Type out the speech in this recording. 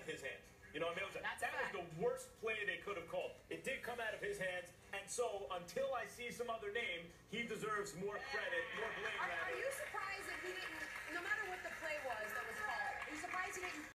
of his hands. You know what I mean? Was a- that fact. that was the worst play they could have called. It did come out of his hands, and so until I see some other name, he deserves more credit, more blame.